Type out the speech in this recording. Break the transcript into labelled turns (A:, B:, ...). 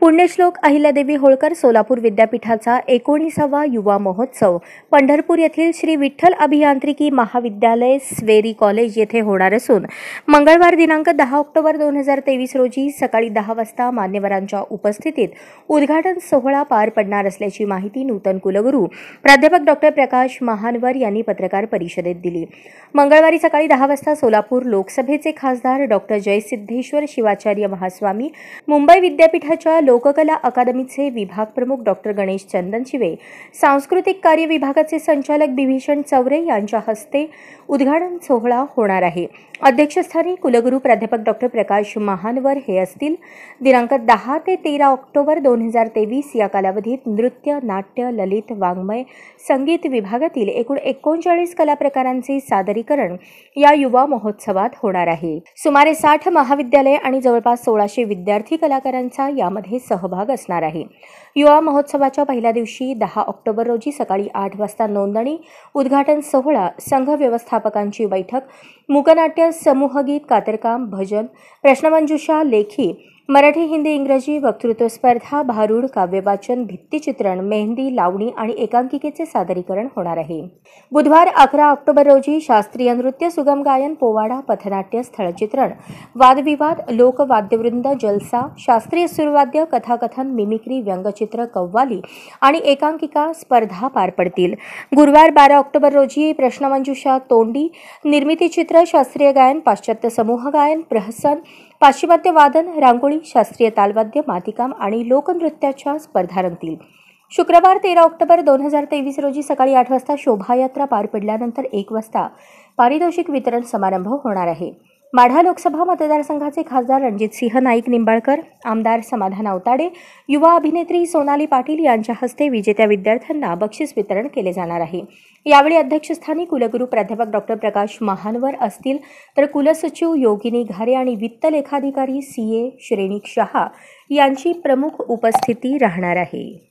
A: पुण्यश्लोक अहिल्यादेवी होळकर सोलापूर विद्यापीठाचा एकोणीसावा युवा महोत्सव. पंढरपूर येथील श्री विठ्ठल अभियांत्रिकी महाविद्यालय स्वेरी कॉलेज येथे होणार असून मंगळवार दिनांक दहा ऑक्टोबर दोन हजार तेवीस रोजी सकाळी दहा वाजता मान्यवरांच्या उपस्थितीत उद्घाटन सोहळा पार पडणार असल्याची माहिती नूतन कुलगुरू प्राध्यापक डॉक्टर प्रकाश महानवर यांनी पत्रकार परिषदेत दिली. मंगळवारी सकाळी दहा वाजता सोलापूर लोकसभेचे खासदार डॉक्टर जयसिद्धेश्वर शिवाचार्य महास्वामी मुंबई विद्यापीठाच्या लोककला अकादमीचे विभाग प्रमुख डॉक्टर गणेश चंदनशिवे सांस्कृतिक कार्य विभागाचे संचालक बिभीषण चौरे यांच्या हस्ते उद्घाटन सोहळा होणार आहे. अध्यक्षस्थानी कुलगुरू प्राध्यापक डॉक्टर प्रकाश महानवर हे असतील. दिनांक दहा ते तेरा ऑक्टोबर दोन हजार तेवीस या कालावधीत नृत्य नाट्य ललित वाङ्मय संगीत विभागातील एकूण एकोणचाळीस कला प्रकारांचे सादरीकरण या युवा महोत्सवात होणार आहे. सुमारे साठ महाविद्यालय आणि जवळपास सोळाशे विद्यार्थी कलाकारांचा यामध्ये सहभाग असणार आहे. युवा महोत्सवाच्या पहिल्या दिवशी दहा ऑक्टोबर रोजी सकाळी आठ वाजता नोंदणी उद्घाटन सोहळा संघ व्यवस्थापकांची बैठक मूकनाट्य समूहगीत कातरकाम भजन प्रश्नमंजुषा लेखी मराठी हिंदी इंग्रजी वक्तृत्व स्पर्धा भारूड काव्यवाचन भित्तिचित्रण मेहंदी लावणी आणि एकांकिकेचे सादरीकरण होणार आहे. बुधवार अकरा ऑक्टोबर रोजी शास्त्रीय नृत्य सुगम गायन पोवाडा पथनाट्य स्थळचित्रण वादविवाद लोकवाद्यवृंद जलसा शास्त्रीय सुरवाद्य कथाकथन मिमिक्री व्यंगचित्र कव्वाली आणि एकांकिका स्पर्धा पार पडतील. गुरुवार बारा ऑक्टोबर रोजी प्रश्नमंजुषा तोंडी निर्मितीचित्र शास्त्रीय गायन पाश्चात्य समूह गायन प्रहसन पाश्चिमात्य वादन रांगोळी शास्त्रीय तालवाद्य मातीकाम आणि लोकनृत्याच्या स्पर्धा रंगतील. शुक्रवार तेरा ऑक्टोबर दोन हजार तेवीस रोजी सकाळी आठ वाजता शोभायात्रा पार पडल्यानंतर एक वाजता पारितोषिक वितरण समारंभ होणार आहे. माढा लोकसभा मतदारसंघाचे खासदार रणजितसिंह नाईक निंबाळकर आमदार समाधान अवताडे युवा अभिनेत्री सोनाली पाटील यांच्या हस्ते विजेत्या विद्यार्थ्यांना बक्षीस वितरण केले जाणार आहे. यावेळी अध्यक्षस्थानी कुलगुरू प्राध्यापक डॉक्टर प्रकाश महानवर असतील तर कुलसचिव योगिनी घारे आणि वित्त लेखाधिकारी सी ए श्रेणिक शहा यांची प्रमुख उपस्थिती राहणार आहे.